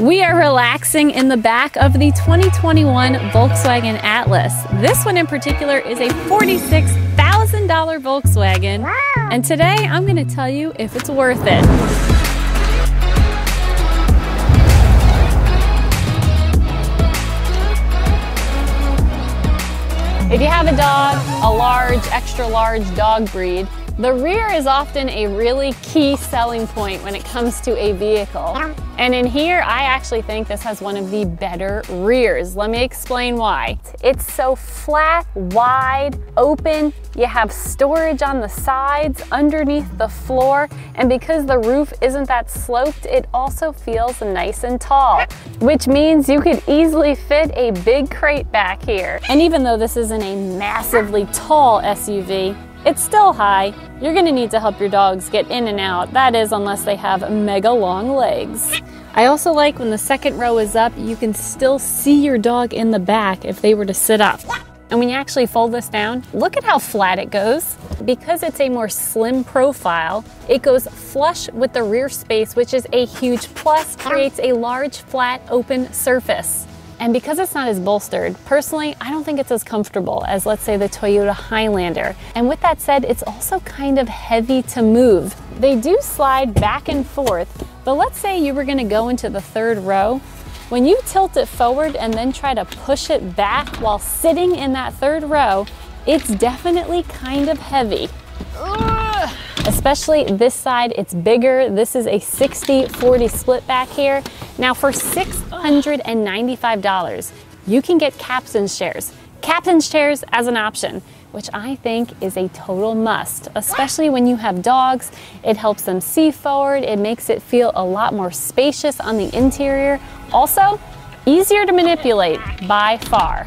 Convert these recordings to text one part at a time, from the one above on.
We are relaxing in the back of the 2021 Volkswagen Atlas. This one in particular is a $46,000 Volkswagen. And today I'm going to tell you if it's worth it. If you have a dog, a large, extra large dog breed, the rear is often a really key selling point when it comes to a vehicle. And in here, I actually think this has one of the better rears. Let me explain why. It's so flat, wide, open. You have storage on the sides, underneath the floor, and because the roof isn't that sloped, it also feels nice and tall, which means you could easily fit a big crate back here. And even though this isn't a massively tall SUV, it's still high. You're gonna need to help your dogs get in and out. That is, unless they have mega long legs. I also like when the second row is up, you can still see your dog in the back if they were to sit up. And when you actually fold this down, look at how flat it goes. Because it's a more slim profile, it goes flush with the rear space, which is a huge plus, creates a large, flat, open surface. And because it's not as bolstered, personally, I don't think it's as comfortable as, let's say, the Toyota Highlander. And with that said, it's also kind of heavy to move. They do slide back and forth, but let's say you were gonna go into the third row. When you tilt it forward and then try to push it back while sitting in that third row, it's definitely kind of heavy. Ugh. Especially this side, it's bigger. This is a 60-40 split back here. Now for $695, you can get captain's chairs. Captain's chairs as an option, which I think is a total must, especially when you have dogs. It helps them see forward. It makes it feel a lot more spacious on the interior. Also, easier to manipulate by far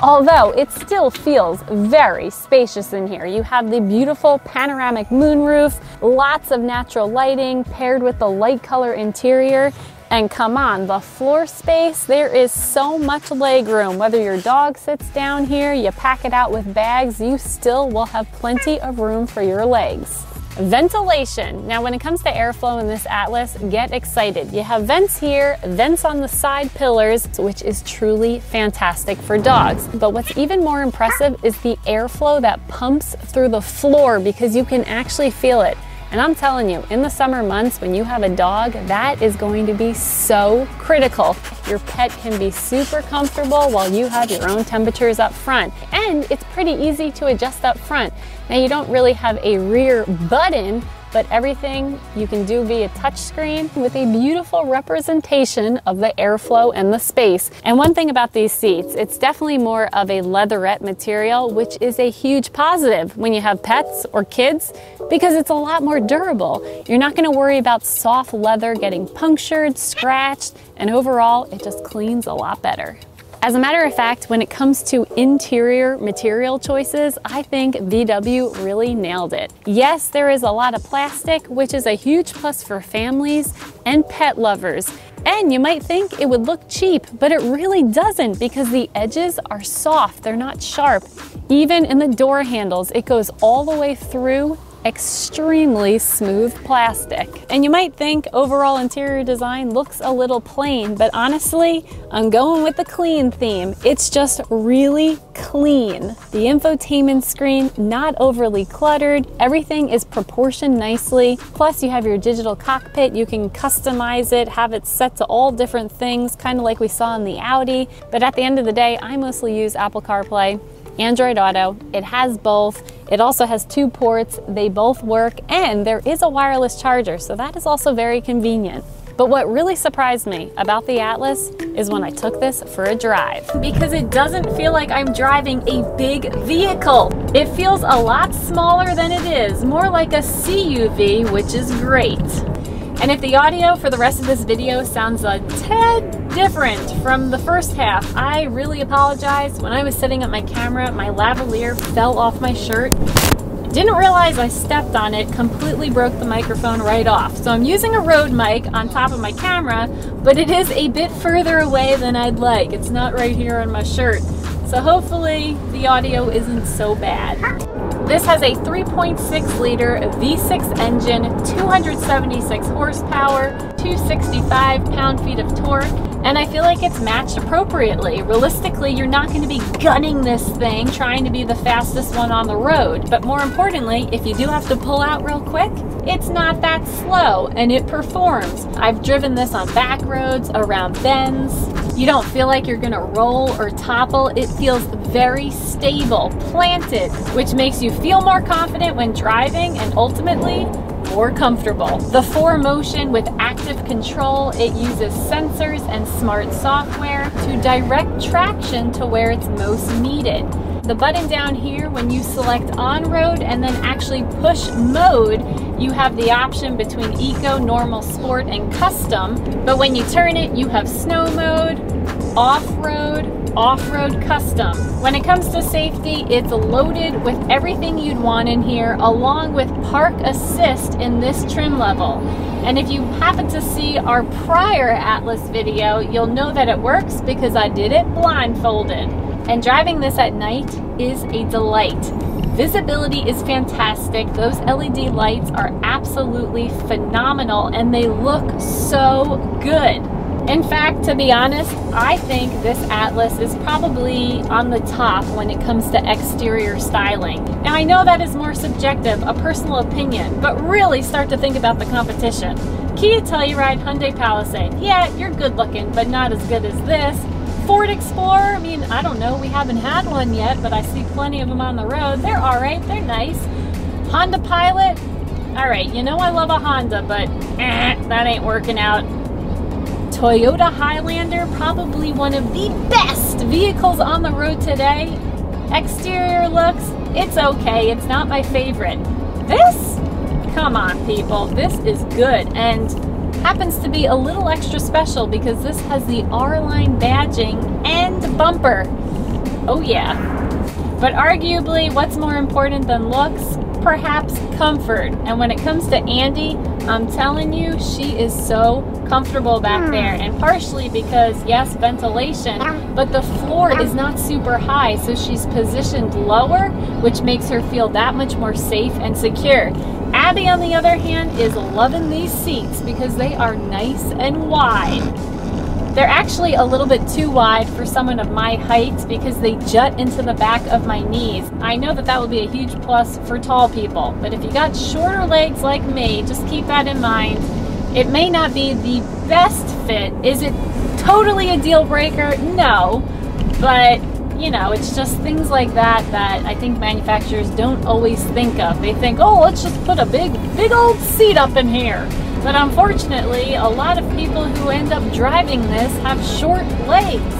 although it still feels very spacious in here. You have the beautiful panoramic moonroof, lots of natural lighting paired with the light color interior. And come on, the floor space, there is so much leg room. Whether your dog sits down here, you pack it out with bags, you still will have plenty of room for your legs. Ventilation. Now, when it comes to airflow in this Atlas, get excited. You have vents here, vents on the side pillars, which is truly fantastic for dogs. But what's even more impressive is the airflow that pumps through the floor because you can actually feel it. And I'm telling you, in the summer months when you have a dog, that is going to be so critical. Your pet can be super comfortable while you have your own temperatures up front. And it's pretty easy to adjust up front. Now you don't really have a rear button, but everything you can do via touchscreen with a beautiful representation of the airflow and the space. And one thing about these seats, it's definitely more of a leatherette material, which is a huge positive when you have pets or kids because it's a lot more durable. You're not gonna worry about soft leather getting punctured, scratched, and overall, it just cleans a lot better. As a matter of fact, when it comes to interior material choices, I think VW really nailed it. Yes, there is a lot of plastic, which is a huge plus for families and pet lovers. And you might think it would look cheap, but it really doesn't because the edges are soft, they're not sharp. Even in the door handles, it goes all the way through extremely smooth plastic. And you might think overall interior design looks a little plain, but honestly, I'm going with the clean theme. It's just really clean. The infotainment screen, not overly cluttered. Everything is proportioned nicely. Plus you have your digital cockpit. You can customize it, have it set to all different things, kind of like we saw in the Audi. But at the end of the day, I mostly use Apple CarPlay. Android Auto. It has both. It also has two ports. They both work and there is a wireless charger, so that is also very convenient. But what really surprised me about the Atlas is when I took this for a drive. Because it doesn't feel like I'm driving a big vehicle. It feels a lot smaller than it is, more like a CUV, which is great. And if the audio for the rest of this video sounds a tad different from the first half, I really apologize. When I was setting up my camera, my lavalier fell off my shirt. Didn't realize I stepped on it, completely broke the microphone right off. So I'm using a Rode mic on top of my camera, but it is a bit further away than I'd like. It's not right here on my shirt. So hopefully the audio isn't so bad. This has a 3.6 liter V6 engine, 276 horsepower, 265 pound-feet of torque, and I feel like it's matched appropriately. Realistically, you're not going to be gunning this thing trying to be the fastest one on the road, but more importantly, if you do have to pull out real quick, it's not that slow and it performs. I've driven this on back roads, around bends. You don't feel like you're gonna roll or topple. It feels very stable, planted, which makes you feel more confident when driving and ultimately more comfortable. The 4Motion with active control, it uses sensors and smart software to direct traction to where it's most needed. The button down here, when you select on-road and then actually push mode, you have the option between Eco, Normal, Sport, and Custom. But when you turn it, you have Snow mode, Off-road, off-road custom. When it comes to safety, it's loaded with everything you'd want in here, along with park assist in this trim level. And if you happen to see our prior Atlas video, you'll know that it works because I did it blindfolded. And driving this at night is a delight. Visibility is fantastic. Those LED lights are absolutely phenomenal and they look so good. In fact, to be honest, I think this Atlas is probably on the top when it comes to exterior styling. Now I know that is more subjective, a personal opinion, but really start to think about the competition. Kia Telluride Hyundai Palisade, yeah, you're good looking, but not as good as this. Ford Explorer, I mean, I don't know, we haven't had one yet, but I see plenty of them on the road. They're all right, they're nice. Honda Pilot, all right, you know I love a Honda, but eh, that ain't working out. Toyota Highlander, probably one of the best vehicles on the road today. Exterior looks, it's okay, it's not my favorite. This? Come on people, this is good and happens to be a little extra special because this has the R-Line badging and bumper. Oh yeah. But arguably, what's more important than looks? Perhaps comfort. And when it comes to Andie, I'm telling you, she is so comfortable back hmm. there. And partially because, yes, ventilation, but the floor is not super high, so she's positioned lower, which makes her feel that much more safe and secure. Abby, on the other hand, is loving these seats because they are nice and wide. They're actually a little bit too wide for someone of my height because they jut into the back of my knees. I know that that will be a huge plus for tall people, but if you got shorter legs like me, just keep that in mind. It may not be the best fit. Is it totally a deal breaker? No, but you know, it's just things like that that I think manufacturers don't always think of. They think, oh, let's just put a big, big old seat up in here. But unfortunately, a lot of people who end up driving this have short legs.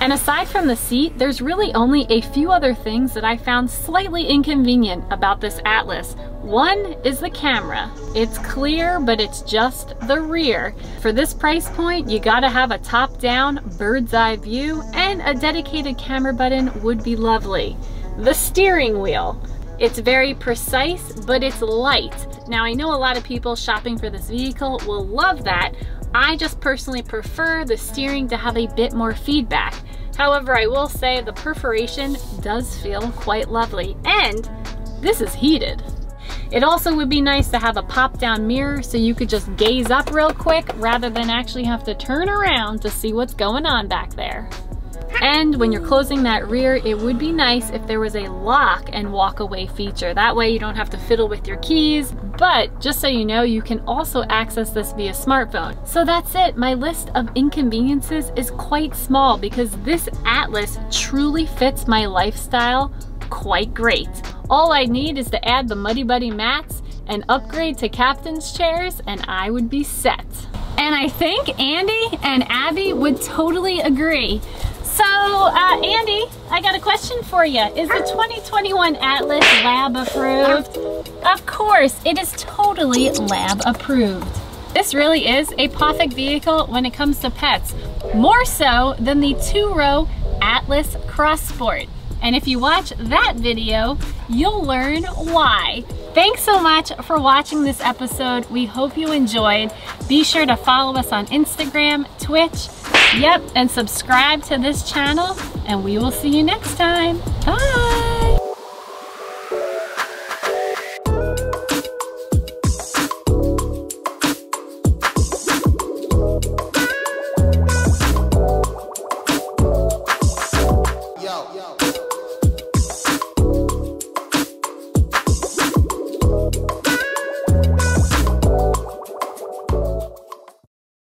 And aside from the seat, there's really only a few other things that I found slightly inconvenient about this Atlas. One is the camera. It's clear, but it's just the rear. For this price point, you gotta have a top-down bird's eye view and a dedicated camera button would be lovely. The steering wheel. It's very precise, but it's light. Now I know a lot of people shopping for this vehicle will love that. I just personally prefer the steering to have a bit more feedback. However, I will say the perforation does feel quite lovely and this is heated. It also would be nice to have a pop down mirror so you could just gaze up real quick rather than actually have to turn around to see what's going on back there. And when you're closing that rear, it would be nice if there was a lock and walk away feature. That way you don't have to fiddle with your keys, but just so you know, you can also access this via smartphone. So that's it. My list of inconveniences is quite small because this Atlas truly fits my lifestyle quite great. All I need is to add the Muddy Buddy mats and upgrade to captain's chairs and I would be set. And I think Andie and Abby would totally agree. So, uh, Andie, I got a question for you. Is the 2021 Atlas lab approved? Of course, it is totally lab approved. This really is a perfect vehicle when it comes to pets, more so than the two-row Atlas Cross Sport. And if you watch that video, you'll learn why. Thanks so much for watching this episode. We hope you enjoyed. Be sure to follow us on Instagram, Twitch, Yep, and subscribe to this channel, and we will see you next time. Bye!